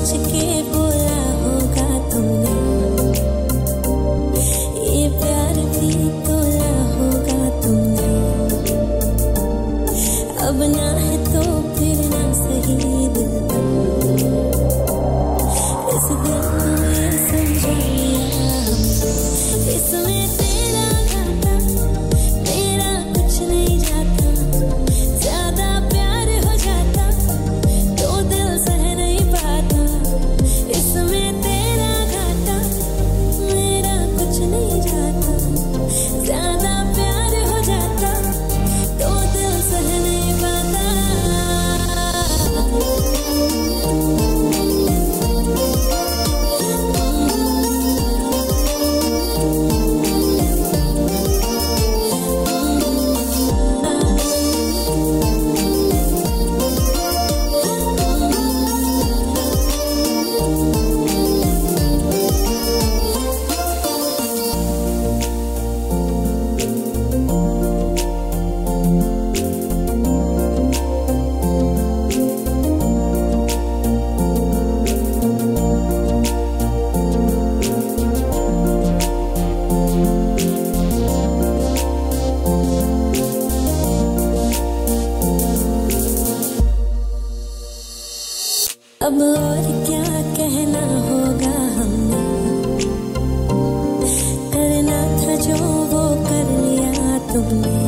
to give away. अब और क्या कहना होगा हमने? करना था जो वो कर लिया तुमने।